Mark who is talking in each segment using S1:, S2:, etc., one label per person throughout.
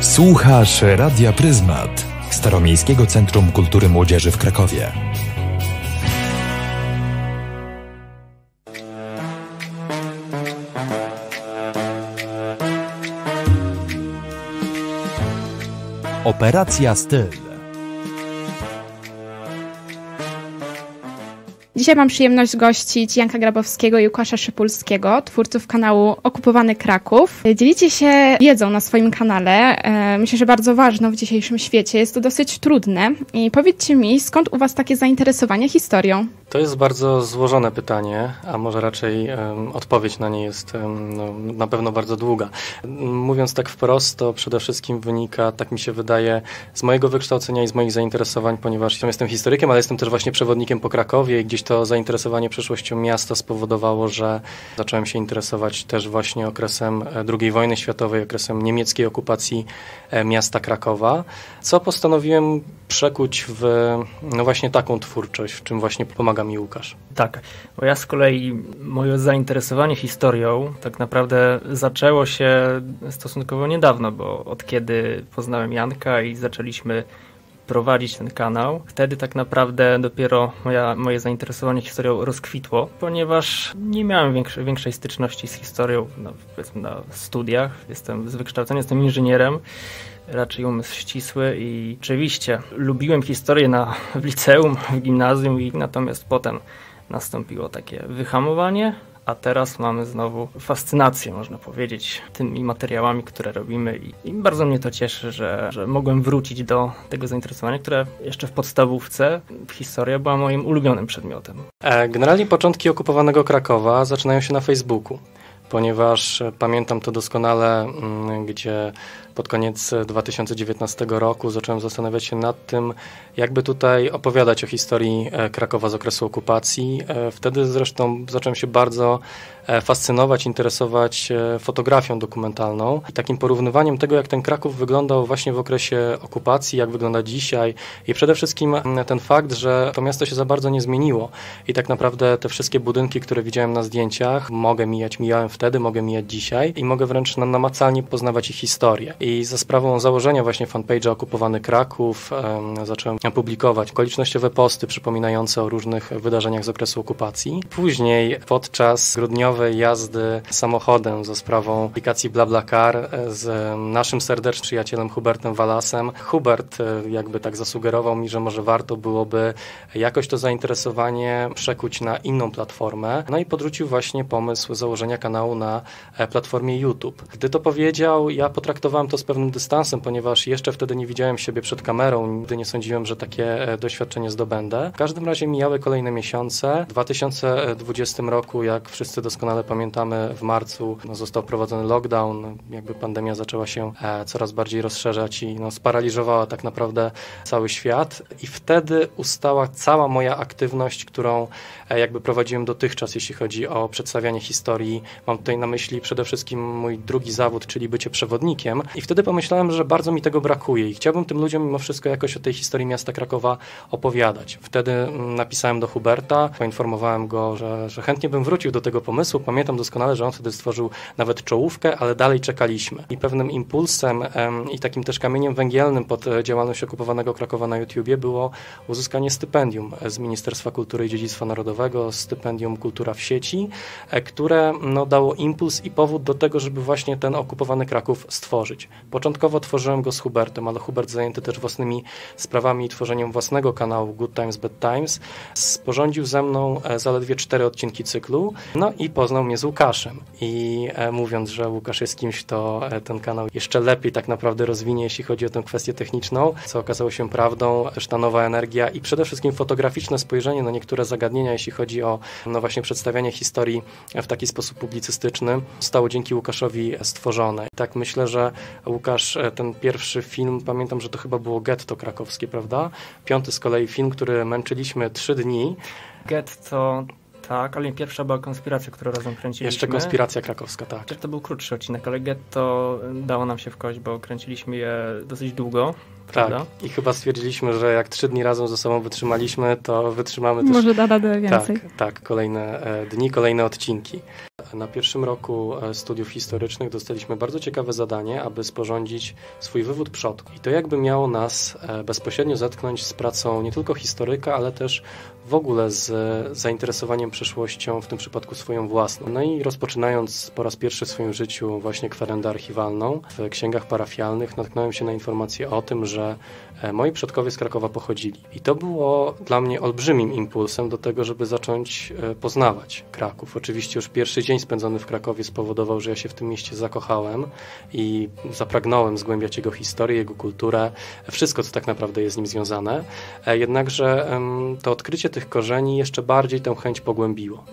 S1: Słuchasz Radia Pryzmat, Staromiejskiego Centrum Kultury Młodzieży w Krakowie. Operacja Styl.
S2: Dzisiaj mam przyjemność gościć Janka Grabowskiego i Łukasza Szypulskiego, twórców kanału Okupowany Kraków. Dzielicie się wiedzą na swoim kanale. E, myślę, że bardzo ważną w dzisiejszym świecie. Jest to dosyć trudne. I powiedzcie mi, skąd u Was takie zainteresowanie historią?
S3: To jest bardzo złożone pytanie, a może raczej um, odpowiedź na nie jest um, na pewno bardzo długa. Mówiąc tak wprost, to przede wszystkim wynika, tak mi się wydaje, z mojego wykształcenia i z moich zainteresowań, ponieważ jestem historykiem, ale jestem też właśnie przewodnikiem po Krakowie i gdzieś to zainteresowanie przeszłością miasta spowodowało, że zacząłem się interesować też właśnie okresem e, II wojny światowej, okresem niemieckiej okupacji e, miasta Krakowa, co postanowiłem przekuć w no właśnie taką twórczość, w czym właśnie pomaga mi Łukasz.
S4: Tak, bo ja z kolei moje zainteresowanie historią tak naprawdę zaczęło się stosunkowo niedawno, bo od kiedy poznałem Janka i zaczęliśmy prowadzić ten kanał. Wtedy tak naprawdę dopiero moja, moje zainteresowanie historią rozkwitło, ponieważ nie miałem większej, większej styczności z historią no, na studiach. Jestem z wykształcenia, jestem inżynierem raczej umysł ścisły i oczywiście lubiłem historię na, w liceum, w gimnazjum i natomiast potem nastąpiło takie wyhamowanie, a teraz mamy znowu fascynację, można powiedzieć, tymi materiałami, które robimy i, i, bardzo mnie to cieszy, że, że mogłem wrócić do tego zainteresowania, które jeszcze w podstawówce historia była moim ulubionym przedmiotem.
S3: E, generalnie początki okupowanego Krakowa zaczynają się na Facebooku ponieważ pamiętam to doskonale, mm, gdzie pod koniec 2019 roku zacząłem zastanawiać się nad tym, jakby tutaj opowiadać o historii e, Krakowa z okresu okupacji. E, wtedy zresztą zacząłem się bardzo e, fascynować, interesować fotografią dokumentalną i takim porównywaniem tego, jak ten Kraków wyglądał właśnie w okresie okupacji, jak wygląda dzisiaj i przede wszystkim ten fakt, że to miasto się za bardzo nie zmieniło i tak naprawdę te wszystkie budynki, które widziałem na zdjęciach, mogę mijać, mijałem wtedy, mogę mijać dzisiaj i mogę wręcz namacalnie poznawać ich historię. I za sprawą założenia właśnie fanpage'a Okupowany Kraków zacząłem publikować okolicznościowe posty przypominające o różnych wydarzeniach z okresu okupacji. Później podczas grudniowej jazdy samochodem za sprawą aplikacji BlaBlaCar e, z naszym serdecznym przyjacielem Hubertem Walasem. Hubert e, jakby tak zasugerował mi, że może warto byłoby jakoś to zainteresowanie przekuć na inną platformę. No i podrzucił właśnie pomysł założenia kanału na e, platformie YouTube. Gdy to powiedział, ja potraktowałem to z pewnym dystansem, ponieważ jeszcze wtedy nie widziałem siebie przed kamerą, nigdy nie sądziłem, że takie e, doświadczenie zdobędę. W każdym razie mijały kolejne miesiące. W 2020 roku, jak wszyscy doskonale pamiętamy, w marcu no, został wprowadzony lockdown, jakby pandemia zaczęła się e, coraz bardziej rozszerzać i no, sparaliżowała tak naprawdę cały świat. I wtedy ustała cała moja aktywność, którą e, jakby prowadziłem dotychczas, jeśli chodzi o przedstawianie historii. Mam tutaj na myśli przede wszystkim mój drugi zawód, czyli bycie przewodnikiem. I wtedy pomyślałem, że bardzo mi tego brakuje i chciałbym tym ludziom mimo wszystko jakoś o tej historii miasta Krakowa opowiadać. Wtedy mm, napisałem do Huberta, poinformowałem go, że, że chętnie bym wrócił do tego pomysłu. Pamiętam doskonale, że on wtedy stworzył nawet czołówkę, ale dalej czekaliśmy. I pewnym impulsem em, i takim też kamieniem węgielnym pod e, działalność okupowanego Krakowa na YouTubie było uzyskanie stypendium z Ministerstwa Kultury i Dziedzictwa Narodowego, stypendium Kultura w sieci, e, które no, dało impuls i powód do tego, żeby właśnie ten okupowany Kraków stworzyć. Początkowo tworzyłem go z Hubertem, ale Hubert zajęty też własnymi sprawami tworzeniem własnego kanału Good Times, Bad Times sporządził ze mną e, zaledwie cztery odcinki cyklu, no i poznał mnie z Łukaszem. I e, mówiąc, że Łukasz jest kimś, to e, ten kanał jeszcze lepiej tak naprawdę rozwinie, jeśli chodzi o tę kwestię techniczną, co okazało się prawdą, też ta nowa energia i przede wszystkim fotograficzne spojrzenie na niektóre zagadnienia, jeśli chodzi o no właśnie przedstawianie historii w taki sposób publicystyczny, zostało dzięki Łukaszowi stworzone. Tak myślę, że Łukasz, ten pierwszy film, pamiętam, że to chyba było Getto krakowskie, prawda? Piąty z kolei film, który męczyliśmy trzy dni.
S4: Getto tak, ale pierwsza była konspiracja, którą razem kręciliśmy.
S3: Jeszcze konspiracja krakowska, tak.
S4: To był krótszy odcinek, ale getto dało nam się w kość, bo kręciliśmy je dosyć długo. Prawda?
S3: Tak, i chyba stwierdziliśmy, że jak trzy dni razem ze sobą wytrzymaliśmy, to wytrzymamy też...
S2: Może da radę więcej.
S3: Tak, tak kolejne e, dni, kolejne odcinki. Na pierwszym roku e, studiów historycznych dostaliśmy bardzo ciekawe zadanie, aby sporządzić swój wywód przodków. I to jakby miało nas e, bezpośrednio zetknąć z pracą nie tylko historyka, ale też w ogóle z zainteresowaniem przeszłością, w tym przypadku swoją własną. No i rozpoczynając po raz pierwszy w swoim życiu właśnie kwerendę archiwalną w księgach parafialnych, natknąłem się na informację o tym, że e, moi przodkowie z Krakowa pochodzili. I to było dla mnie olbrzymim impulsem do tego, żeby zacząć e, poznawać Kraków. Oczywiście już pierwszy dzień spędzony w Krakowie spowodował, że ja się w tym mieście zakochałem i zapragnąłem zgłębiać jego historię, jego kulturę, wszystko, co tak naprawdę jest z nim związane. E, jednakże to odkrycie tych korzeni jeszcze bardziej tę chęć pogłębiło.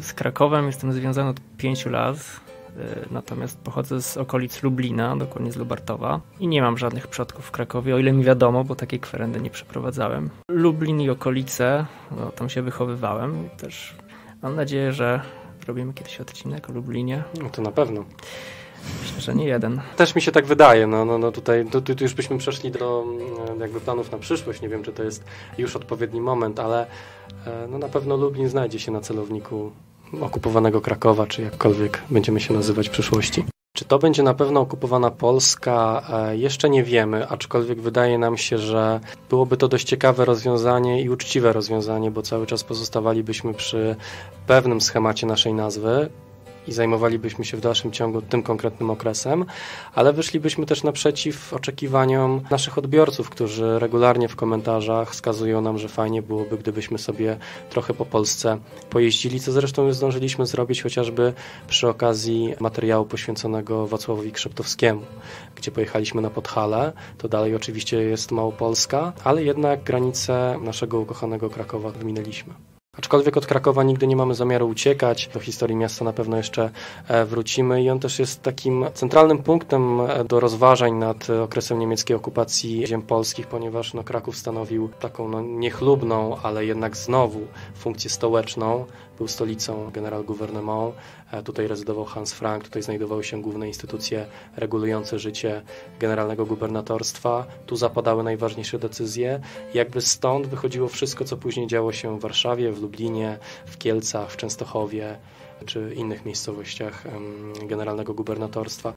S4: Z Krakowem jestem związany od pięciu lat, e, natomiast pochodzę z okolic Lublina, dokładnie z Lubartowa i nie mam żadnych przodków w Krakowie, o ile mi wiadomo, bo takiej kwerendy nie przeprowadzałem. Lublin i okolice, no, tam się wychowywałem i też mam nadzieję, że robimy kiedyś odcinek o Lublinie.
S3: No to na pewno.
S4: Myślę, że nie jeden.
S3: Też mi się tak wydaje. No, no, no tutaj tu, tu już byśmy przeszli do mm, jakby planów na przyszłość. Nie wiem, czy to jest już odpowiedni moment, ale e, no, na pewno Lublin znajdzie się na celowniku okupowanego Krakowa, czy jakkolwiek będziemy się nazywać w przyszłości. Czy to będzie na pewno okupowana Polska? E, jeszcze nie wiemy, aczkolwiek wydaje nam się, że byłoby to dość ciekawe rozwiązanie i uczciwe rozwiązanie, bo cały czas pozostawalibyśmy przy pewnym schemacie naszej nazwy, i zajmowalibyśmy się w dalszym ciągu tym konkretnym okresem, ale wyszlibyśmy też naprzeciw oczekiwaniom naszych odbiorców, którzy regularnie w komentarzach wskazują nam, że fajnie byłoby, gdybyśmy sobie trochę po Polsce pojeździli, co zresztą już zdążyliśmy zrobić chociażby przy okazji materiału poświęconego Wacławowi Krzeptowskiemu, gdzie pojechaliśmy na Podhale. To dalej oczywiście jest Małopolska, ale jednak granice naszego ukochanego Krakowa wyminęliśmy. Aczkolwiek od Krakowa nigdy nie mamy zamiaru uciekać. Do historii miasta na pewno jeszcze e, wrócimy i on też jest takim centralnym punktem e, do rozważań nad okresem niemieckiej okupacji ziem polskich, ponieważ no, Kraków stanowił taką no, niechlubną, ale jednak znowu funkcję stołeczną. Był stolicą general gouvernement. E, tutaj rezydował Hans Frank, tutaj znajdowały się główne instytucje regulujące życie generalnego gubernatorstwa. Tu zapadały najważniejsze decyzje. Jakby stąd wychodziło wszystko, co później działo się w Warszawie, w Lublinie, w Kielcach, w Częstochowie czy innych miejscowościach generalnego gubernatorstwa.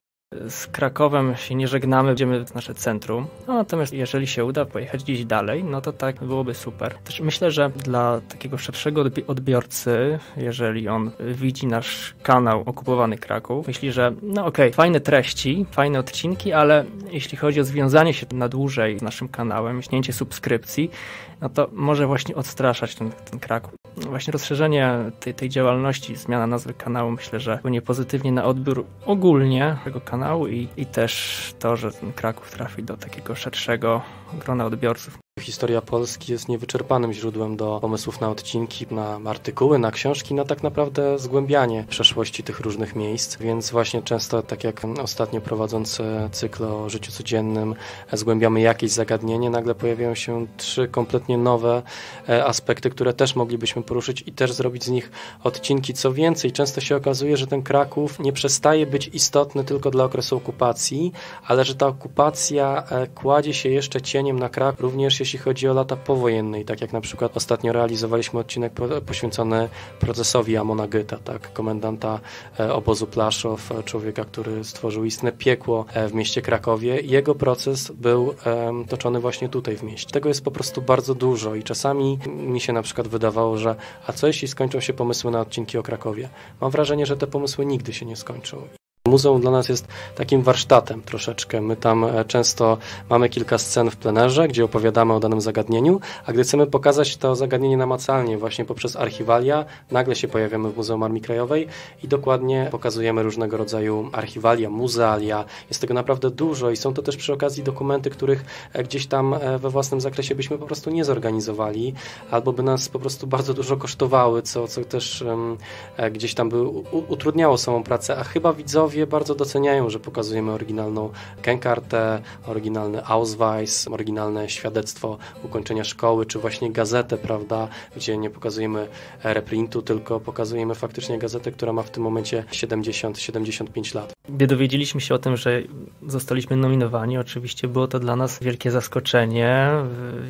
S4: Z Krakowem się nie żegnamy, będziemy w nasze centrum. No, natomiast jeżeli się uda pojechać gdzieś dalej, no to tak byłoby super. Też myślę, że dla takiego szerszego odbiorcy, jeżeli on widzi nasz kanał Okupowany Kraków, myśli, że no okej, okay, fajne treści, fajne odcinki, ale jeśli chodzi o związanie się na dłużej z naszym kanałem, śnięcie subskrypcji, no to może właśnie odstraszać ten, ten Kraków. Właśnie rozszerzenie tej, tej działalności, zmiana nazwy kanału myślę, że wpłynie pozytywnie na odbiór ogólnie tego kanału i, i też to, że Kraków trafi do takiego szerszego grona odbiorców.
S3: Historia Polski jest niewyczerpanym źródłem do pomysłów na odcinki, na artykuły, na książki, na tak naprawdę zgłębianie przeszłości tych różnych miejsc, więc właśnie często, tak jak ostatnio prowadząc cykl o życiu codziennym, zgłębiamy jakieś zagadnienie, nagle pojawiają się trzy kompletnie nowe e, aspekty, które też moglibyśmy poruszyć i też zrobić z nich odcinki. Co więcej, często się okazuje, że ten Kraków nie przestaje być istotny tylko dla okresu okupacji, ale że ta okupacja e, kładzie się jeszcze cieniem na Kraków, również jeśli chodzi o lata powojenne. I tak jak na przykład ostatnio realizowaliśmy odcinek poświęcony procesowi Amona Gyta, tak, komendanta e, obozu Plaszow, człowieka, który stworzył istne piekło w mieście Krakowie. Jego proces był toczony właśnie tutaj w mieście. Tego jest po prostu bardzo dużo i czasami mi się na przykład wydawało, że a co jeśli skończą się pomysły na odcinki o Krakowie? Mam wrażenie, że te pomysły nigdy się nie skończą. Muzeum dla nas jest takim warsztatem troszeczkę. My tam e, często mamy kilka scen w plenerze, gdzie opowiadamy o danym zagadnieniu, a gdy chcemy pokazać to zagadnienie namacalnie, właśnie poprzez archiwalia, nagle się pojawiamy w Muzeum Armii Krajowej i dokładnie pokazujemy różnego rodzaju archiwalia, muzealia. Jest tego naprawdę dużo i są to też przy okazji dokumenty, których e, gdzieś tam e, we własnym zakresie byśmy po prostu nie zorganizowali, albo by nas po prostu bardzo dużo kosztowały, co, co też um, gdzieś tam by utrudniało samą pracę, a chyba widzowie Bardzo doceniają, że pokazujemy oryginalną Kenkartę, oryginalny Ausweis, oryginalne świadectwo ukończenia szkoły, czy właśnie gazetę, prawda, gdzie nie pokazujemy reprintu, tylko pokazujemy faktycznie gazetę, która ma w tym momencie 70-75 lat.
S4: Dowiedzieliśmy się o tym, że zostaliśmy nominowani, oczywiście było to dla nas wielkie zaskoczenie,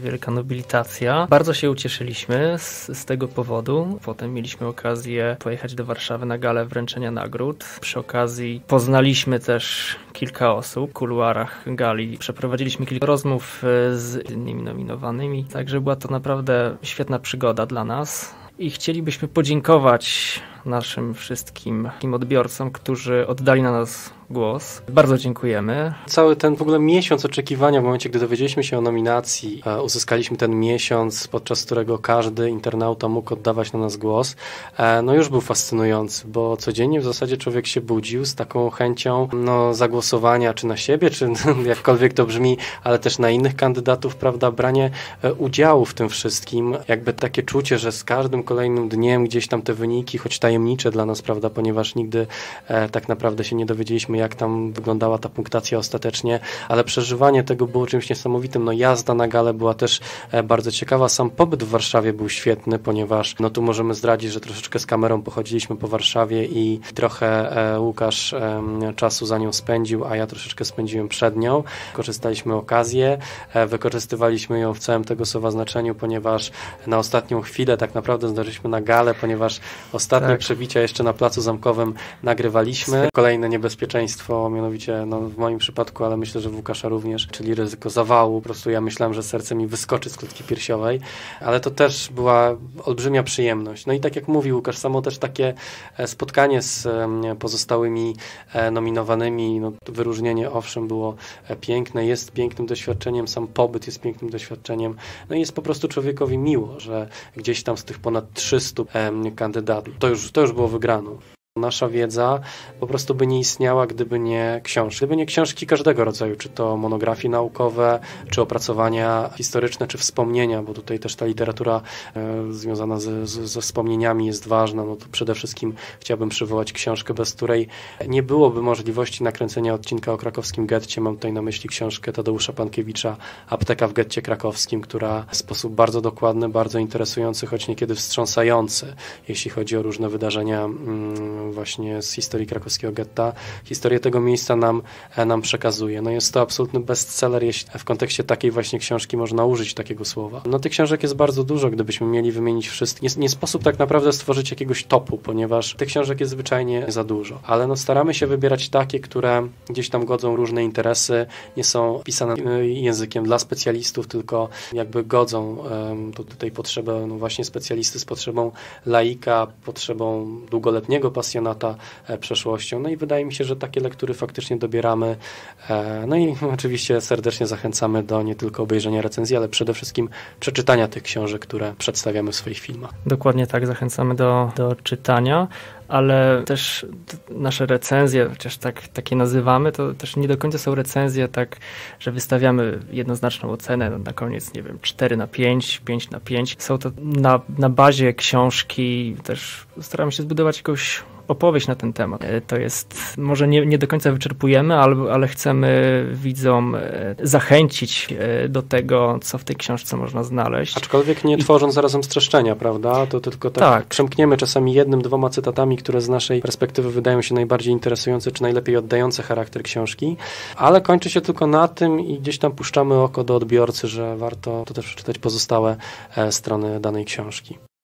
S4: wielka nobilitacja. Bardzo się ucieszyliśmy z, z tego powodu. Potem mieliśmy okazję pojechać do Warszawy na galę wręczenia nagród. Przy okazji poznaliśmy też kilka osób w kuluarach gali. Przeprowadziliśmy kilka rozmów e, z innymi nominowanymi, także była to naprawdę świetna przygoda dla nas. I chcielibyśmy podziękować naszym wszystkim odbiorcom, którzy oddali na nas głos. Bardzo dziękujemy.
S3: Cały ten w ogóle miesiąc oczekiwania, w momencie, gdy dowiedzieliśmy się o nominacji, e, uzyskaliśmy ten miesiąc, podczas którego każdy internauta mógł oddawać na nas głos, e, no już był fascynujący, bo codziennie w zasadzie człowiek się budził z taką chęcią no, zagłosowania, czy na siebie, czy jakkolwiek to brzmi, ale też na innych kandydatów, prawda, branie e, udziału w tym wszystkim, jakby takie czucie, że z każdym kolejnym dniem gdzieś tam te wyniki, choć tajemnicze dla nas, prawda, ponieważ nigdy tak naprawdę się nie dowiedzieliśmy, jak tam wyglądała ta punktacja ostatecznie, ale przeżywanie tego było czymś niesamowitym. No jazda na galę była też e, bardzo ciekawa. Sam pobyt w Warszawie był świetny, ponieważ no tu możemy zdradzić, że troszeczkę z kamerą pochodziliśmy po Warszawie i trochę e, Łukasz czasu za nią spędził, a ja troszeczkę spędziłem przed nią. Korzystaliśmy okazję, e, wykorzystywaliśmy ją w całym tego słowa znaczeniu, ponieważ na ostatnią chwilę tak naprawdę zdarzyliśmy na galę, ponieważ ostatnie tak. Przebicia jeszcze na Placu Zamkowym nagrywaliśmy. Kolejne niebezpieczeństwo mianowicie no, w moim przypadku, ale myślę, że w Łukasza również, czyli ryzyko zawału. Po prostu ja myślałem, że serce mi wyskoczy z klatki piersiowej, ale to też była olbrzymia przyjemność. No i tak jak mówił Łukasz, samo też takie e, spotkanie z pozostałymi e, nominowanymi, no, wyróżnienie owszem było e, piękne, jest pięknym doświadczeniem, sam pobyt jest pięknym doświadczeniem, no i jest po prostu człowiekowi miło, że gdzieś tam z tych ponad 300 kandydatów, to już, to już było wygraną. Nasza wiedza po prostu by nie istniała, gdyby nie książki. Gdyby nie książki każdego rodzaju, czy to monografie naukowe, czy opracowania historyczne, czy wspomnienia, bo tutaj też ta literatura e, związana ze, ze wspomnieniami jest ważna. No to przede wszystkim chciałbym przywołać książkę, bez której nie byłoby możliwości nakręcenia odcinka o krakowskim getcie. Mam tutaj na myśli książkę Tadeusza Pankiewicza Apteka w getcie krakowskim, która w sposób bardzo dokładny, bardzo interesujący, choć niekiedy wstrząsający, jeśli chodzi o różne wydarzenia mm, właśnie z historii krakowskiego getta, historię tego miejsca nam, e, nam przekazuje. No jest to absolutny bestseller, jeśli w kontekście takiej właśnie książki można użyć takiego słowa. No tych książek jest bardzo dużo, gdybyśmy mieli wymienić wszystkie. Nie, nie sposób tak naprawdę stworzyć jakiegoś topu, ponieważ tych książek jest zwyczajnie za dużo. Ale no staramy się wybierać takie, które gdzieś tam godzą różne interesy, nie są pisane e, językiem dla specjalistów, tylko jakby godzą um, to, tej potrzebę no właśnie specjalisty z potrzebą laika, potrzebą długoletniego pasjonata pasjonata e, przeszłością. No i wydaje mi się, że takie lektury faktycznie dobieramy. E, no i oczywiście serdecznie zachęcamy do nie tylko obejrzenia recenzji, ale przede wszystkim przeczytania tych książek, które przedstawiamy w swoich filmach.
S4: Dokładnie tak, zachęcamy do, do czytania ale też nasze recenzje, chociaż tak, takie nazywamy, to też nie do końca są recenzje tak, że wystawiamy jednoznaczną ocenę na koniec, nie wiem, 4 na 5, 5 na 5. Są to na, na bazie książki, też staramy się zbudować jakąś opowieść na ten temat. E, to jest, może nie, nie do końca wyczerpujemy, ale, ale chcemy widzom e, zachęcić e, do tego, co w tej książce można znaleźć.
S3: Aczkolwiek nie I... tworząc zarazem streszczenia, prawda? To tylko tak, tak przemkniemy czasami jednym, dwoma cytatami, które z naszej perspektywy wydają się najbardziej interesujące, czy najlepiej oddające charakter książki, ale kończy się tylko na tym i gdzieś tam puszczamy oko do odbiorcy, że warto to też przeczytać pozostałe strony danej książki.